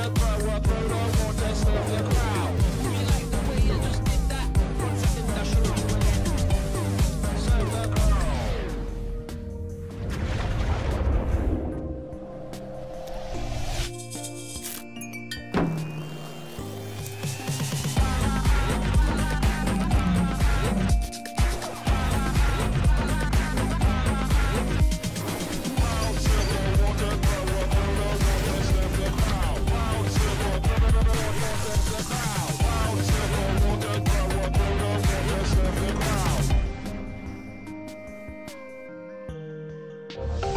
wanna grow. Bye.